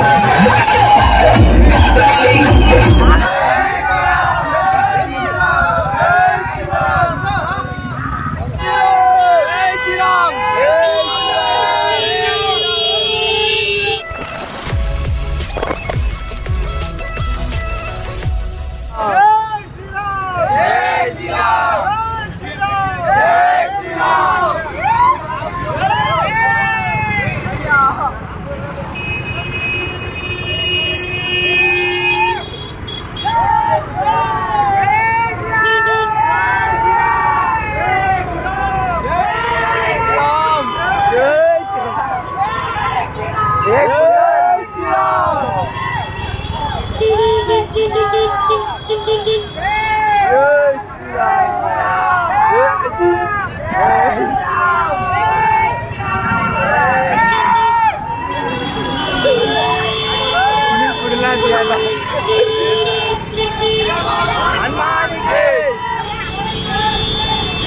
Yes.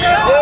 Yeah.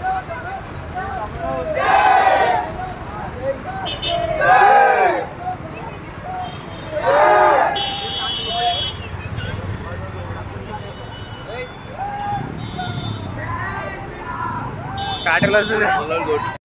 Congratulations.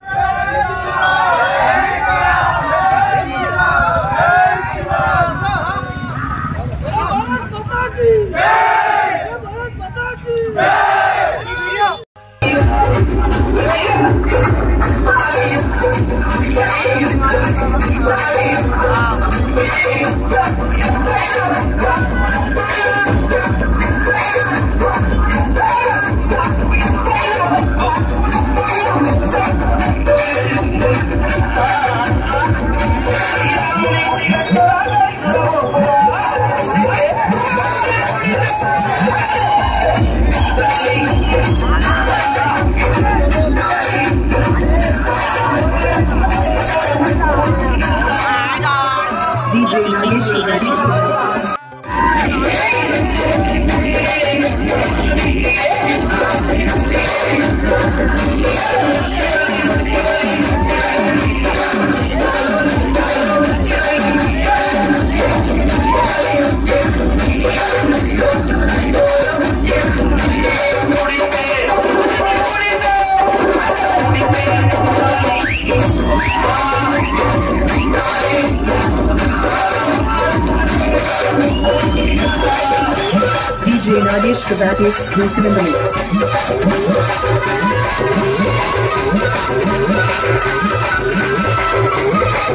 Rajesh Kazati exclusive in the mix.